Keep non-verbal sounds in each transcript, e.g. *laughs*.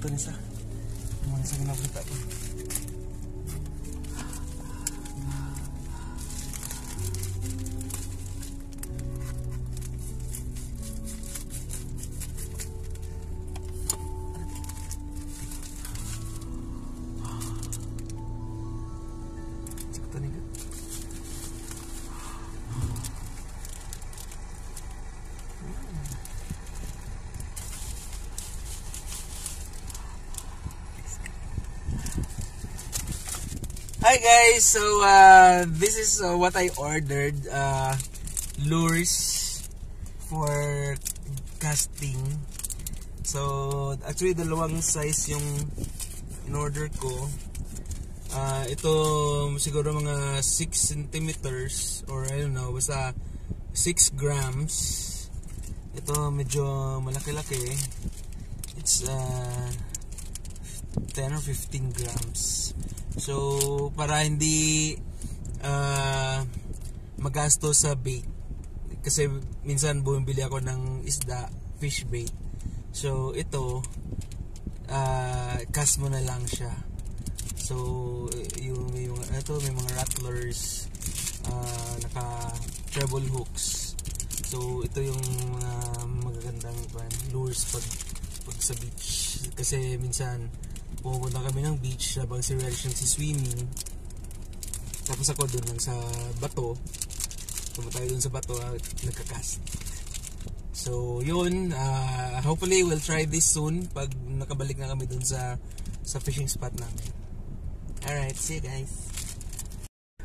Sakto ni sa. Mga sa ginabuta ko. Sakto Hi guys, so uh, this is uh, what I ordered uh, lures for casting. So actually dalawang size yung in order ko. Uh, ito siguro mga 6 centimeters or I don't know, basta 6 grams. Ito medyo malaki-laki. It's uh, 10 or 15 grams. So, para hindi uh, magasto sa bait. Kasi minsan bumibili ako ng isda, fish bait. So, ito, uh, cast mo na lang siya. So, yung, mga, ito, may mga rattlers, uh, naka treble hooks. So, ito yung mga magagandang pan, lures pag, pag sa beach. Kasi minsan, pupunta kami ng beach habang si Relish nagsiswimming tapos ako doon lang sa bato. Pumunta tayo doon sa bato at nagkakast so yun uh, hopefully we'll try this soon pag nakabalik na kami doon sa sa fishing spot namin. Alright see you guys.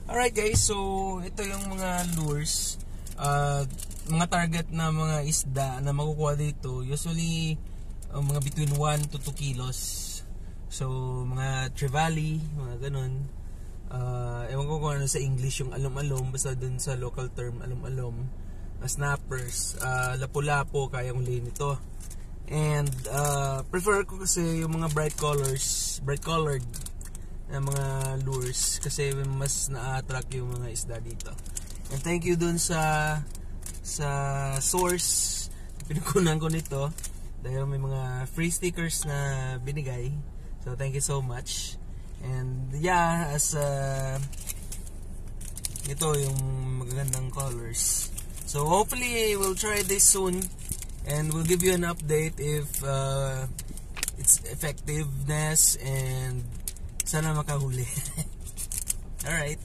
Alright guys so ito yung mga lures. Uh, mga target na mga isda na makukuha dito. Usually uh, mga between 1 to 2 kilos So, mga trevally, mga ganun. Uh, ewan ko kung ano sa English yung alom-alom, basta dun sa local term, alom-alom. Uh, snappers, uh, lapu-lapo, kaya kong lihin ito. And, uh, prefer ko kasi yung mga bright colors, bright colored na mga lures kasi mas na-attract yung mga isda dito. And thank you dun sa sa source pinukunan ko nito dahil may mga free stickers na binigay So thank you so much. And yeah, as uh, ito yung magagandang colors. So hopefully we'll try this soon and we'll give you an update if uh, its effectiveness and sana makahuli. *laughs* Alright.